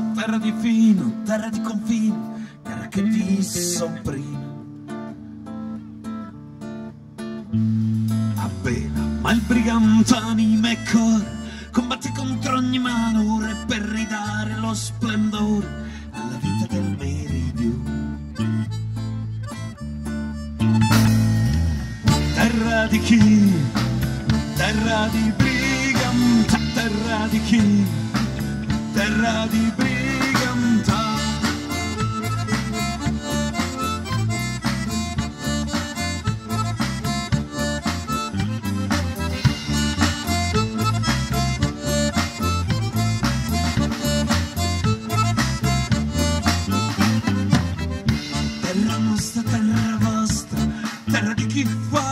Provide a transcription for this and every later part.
terra di fino, terra di confine, terra che ti sopprime. Appena, ma il brigante anima e cuore combatte contro ogni malore per ridare lo splendore alla vita del meridione. Terra di chi? Terra di briganta, terra di chi? Terra di briganta. Terra nostra, terra vostra, terra di chi fa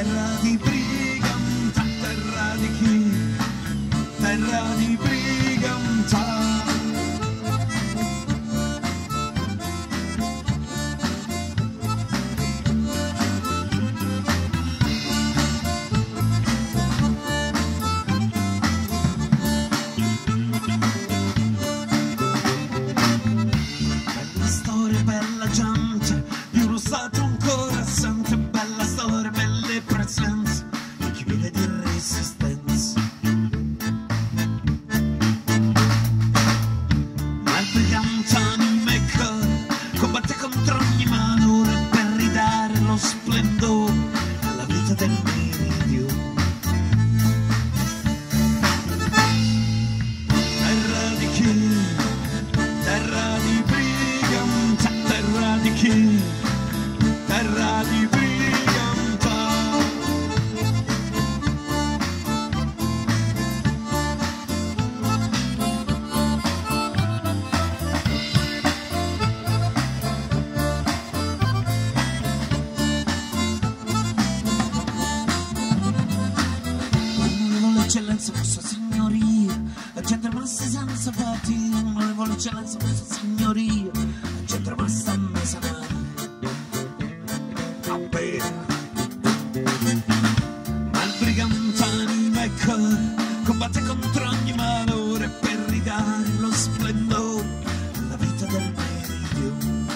Terra di briganta, terra di chi? Terra di briganta. Alla eccellenza, vostra signoria, la gente rimasta mesanale. Appena. Ma il brigante anima e cuore combatte contro ogni malore per ridare lo splendore alla vita del meridione.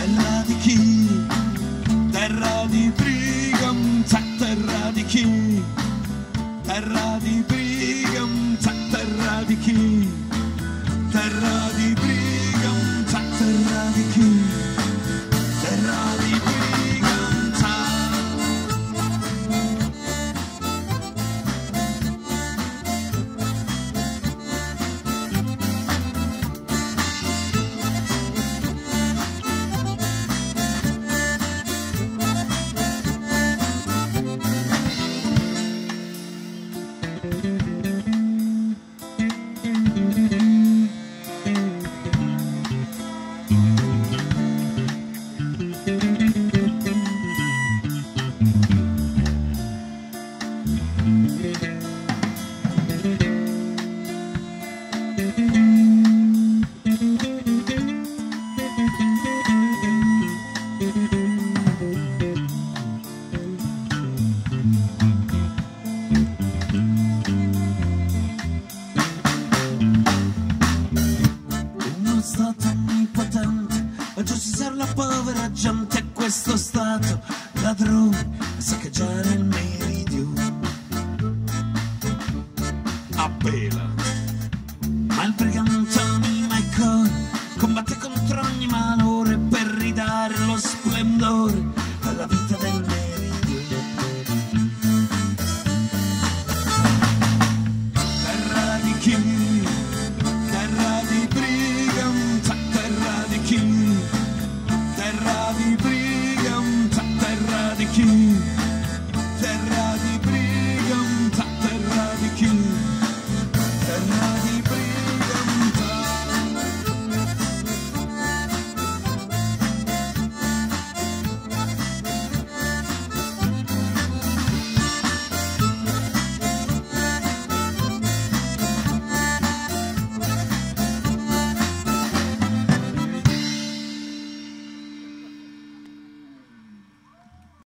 Terra di chi? Terra di briganta, terra di chi? Terra di briganta, terra di chi? Terra di briganta, terra di chi? Questo stato ladrone a saccheggiare il meridione. Appena. Ma